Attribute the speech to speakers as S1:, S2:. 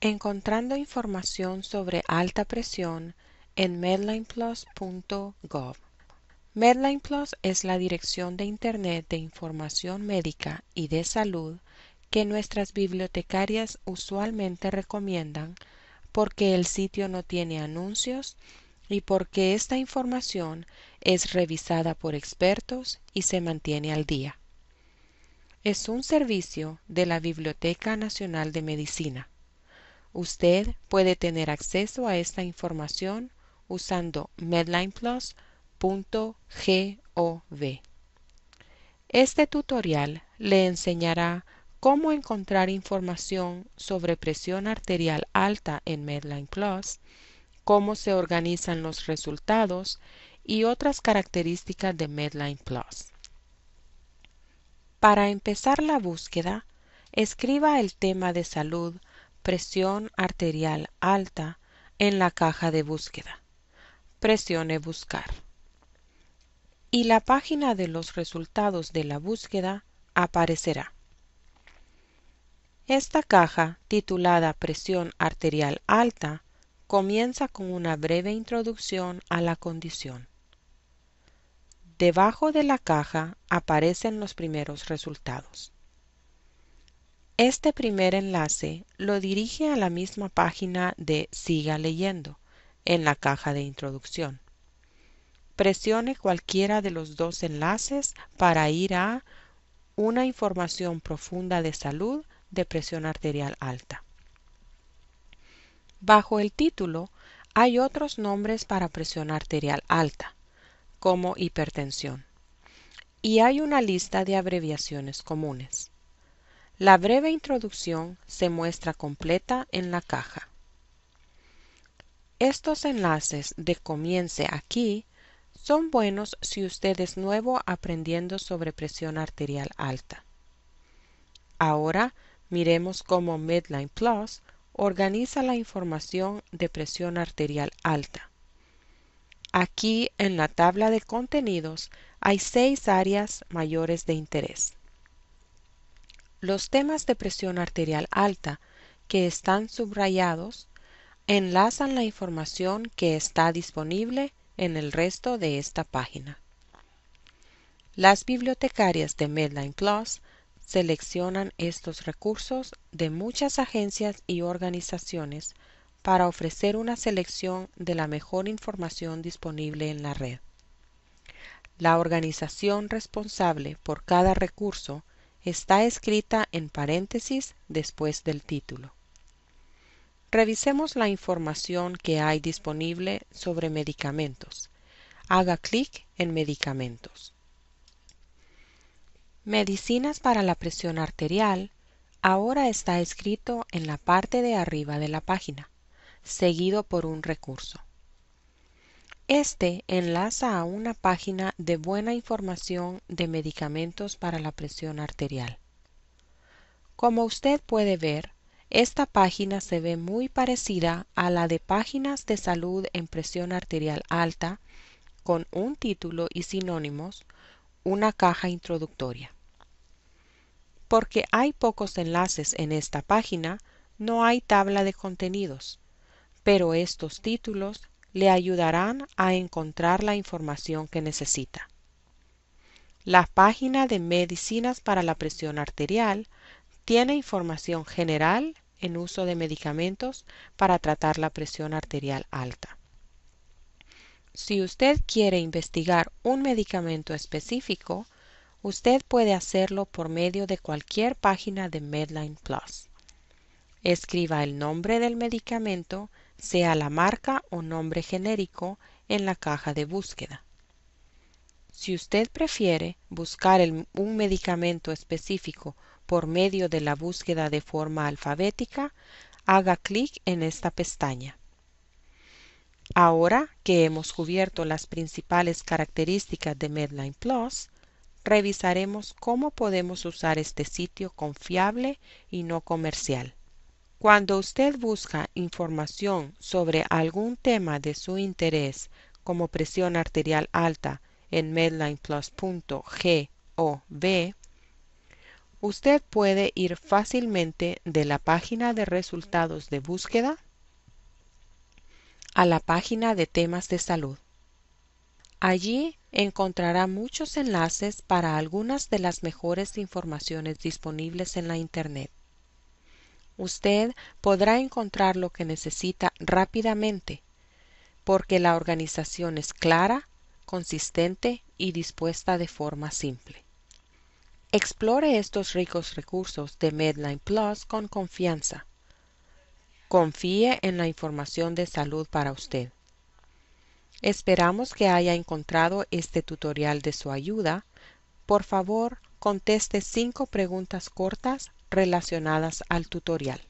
S1: Encontrando información sobre alta presión en medlineplus.gov. Medline Plus es la dirección de Internet de información médica y de salud que nuestras bibliotecarias usualmente recomiendan porque el sitio no tiene anuncios y porque esta información es revisada por expertos y se mantiene al día. Es un servicio de la Biblioteca Nacional de Medicina. Usted puede tener acceso a esta información usando medlineplus.gov. Este tutorial le enseñará cómo encontrar información sobre presión arterial alta en Medline Plus, cómo se organizan los resultados y otras características de Medline Plus. Para empezar la búsqueda, escriba el tema de salud presión arterial alta en la caja de búsqueda. Presione Buscar. Y la página de los resultados de la búsqueda aparecerá. Esta caja, titulada Presión arterial alta, comienza con una breve introducción a la condición. Debajo de la caja aparecen los primeros resultados. Este primer enlace lo dirige a la misma página de Siga leyendo en la caja de introducción. Presione cualquiera de los dos enlaces para ir a una información profunda de salud de presión arterial alta. Bajo el título hay otros nombres para presión arterial alta, como hipertensión, y hay una lista de abreviaciones comunes. La breve introducción se muestra completa en la caja. Estos enlaces de comience aquí son buenos si usted es nuevo aprendiendo sobre presión arterial alta. Ahora miremos cómo Medline Plus organiza la información de presión arterial alta. Aquí en la tabla de contenidos hay seis áreas mayores de interés. Los temas de presión arterial alta que están subrayados enlazan la información que está disponible en el resto de esta página. Las bibliotecarias de Medline Plus seleccionan estos recursos de muchas agencias y organizaciones para ofrecer una selección de la mejor información disponible en la red. La organización responsable por cada recurso está escrita en paréntesis después del título. Revisemos la información que hay disponible sobre medicamentos. Haga clic en Medicamentos. Medicinas para la presión arterial ahora está escrito en la parte de arriba de la página, seguido por un recurso. Este enlaza a una página de buena información de medicamentos para la presión arterial. Como usted puede ver, esta página se ve muy parecida a la de páginas de salud en presión arterial alta, con un título y sinónimos, una caja introductoria. Porque hay pocos enlaces en esta página, no hay tabla de contenidos, pero estos títulos le ayudarán a encontrar la información que necesita. La página de Medicinas para la presión arterial tiene información general en uso de medicamentos para tratar la presión arterial alta. Si usted quiere investigar un medicamento específico, Usted puede hacerlo por medio de cualquier página de Medline Plus. Escriba el nombre del medicamento, sea la marca o nombre genérico, en la caja de búsqueda. Si usted prefiere buscar un medicamento específico por medio de la búsqueda de forma alfabética, haga clic en esta pestaña. Ahora que hemos cubierto las principales características de Medline Plus, revisaremos cómo podemos usar este sitio confiable y no comercial. Cuando usted busca información sobre algún tema de su interés como presión arterial alta en medlineplus.gov, Usted puede ir fácilmente de la página de resultados de búsqueda a la página de temas de salud. Allí encontrará muchos enlaces para algunas de las mejores informaciones disponibles en la Internet. Usted podrá encontrar lo que necesita rápidamente porque la organización es clara, consistente y dispuesta de forma simple. Explore estos ricos recursos de Medline Plus con confianza. Confíe en la información de salud para usted. Esperamos que haya encontrado este tutorial de su ayuda. Por favor, conteste cinco preguntas cortas relacionadas al tutorial.